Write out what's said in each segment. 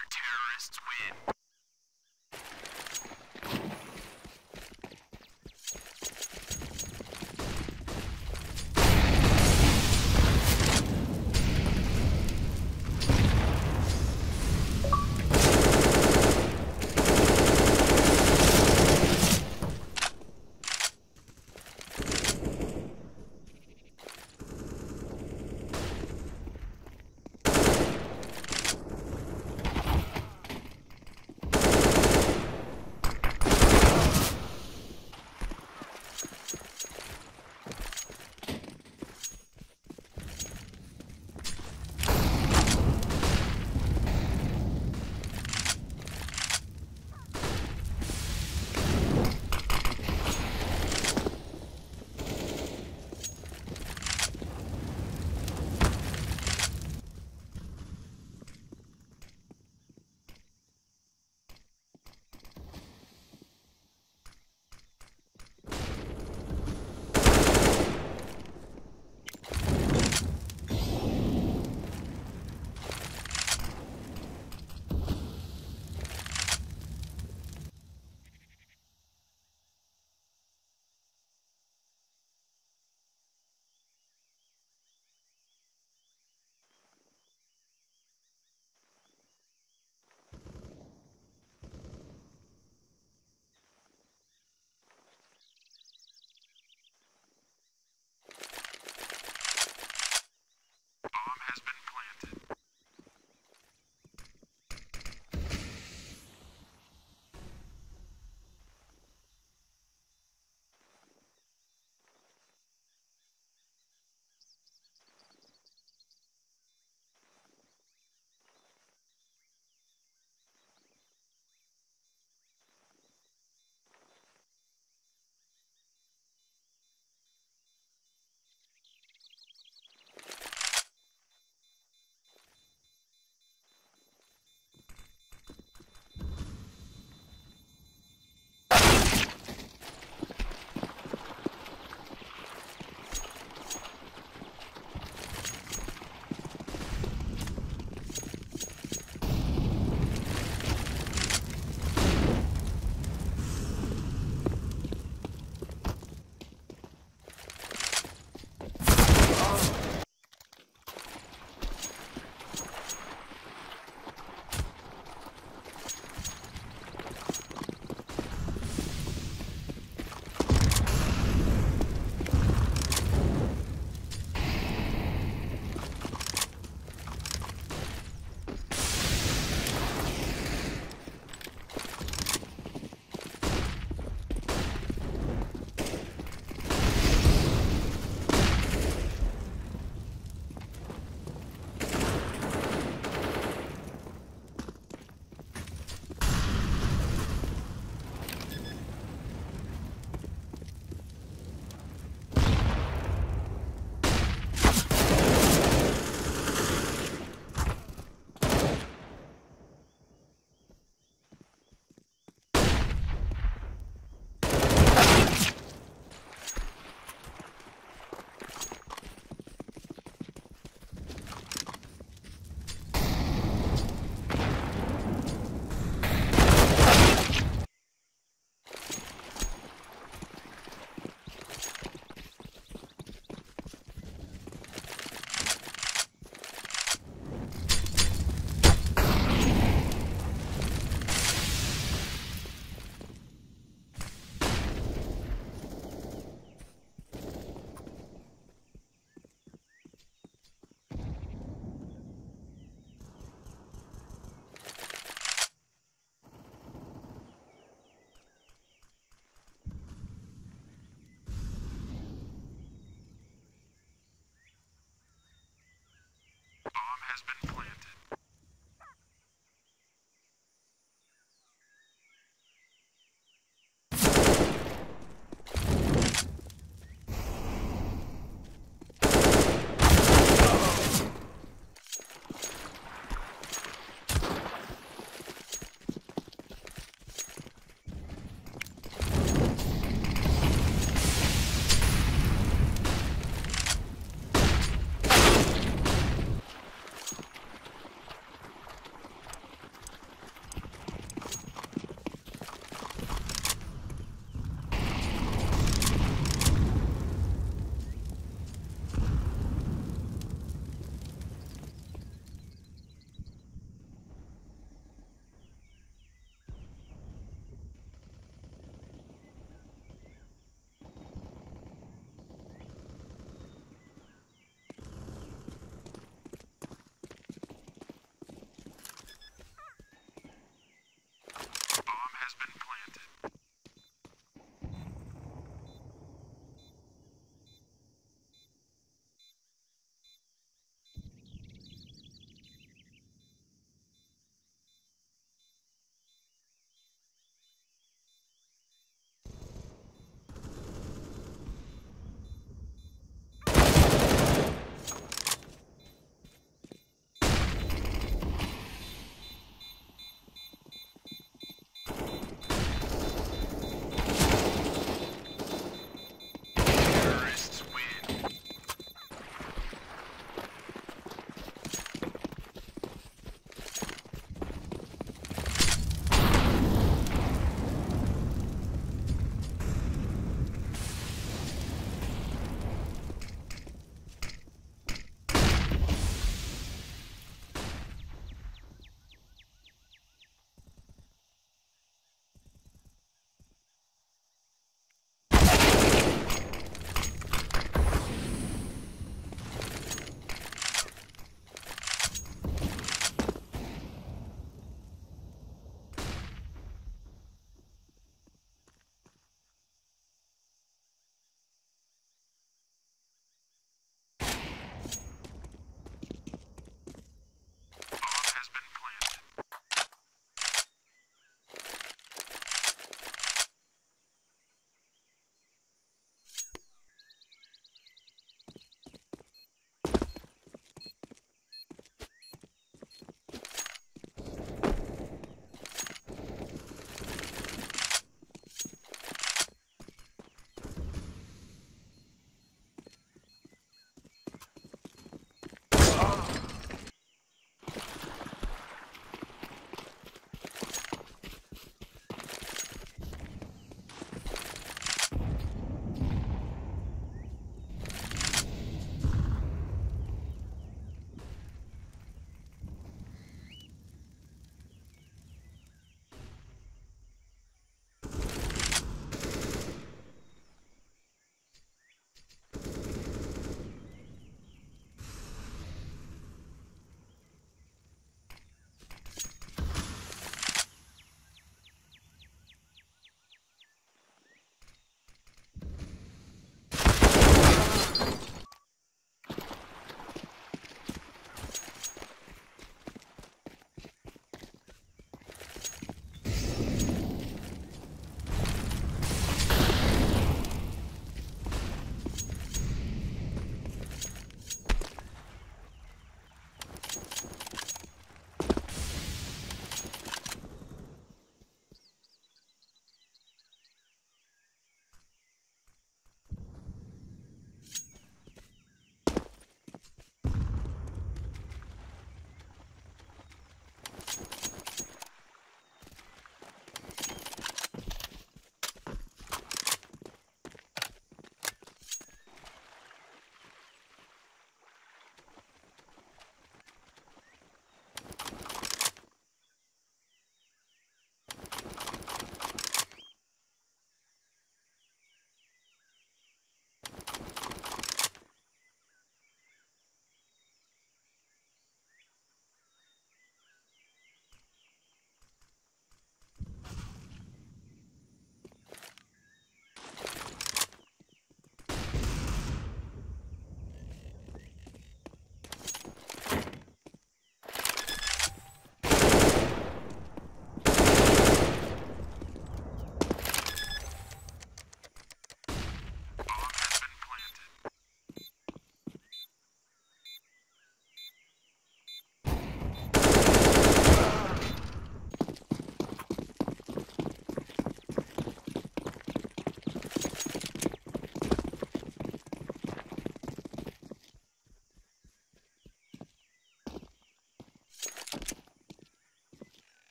the terrorists win.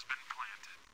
Has been planted.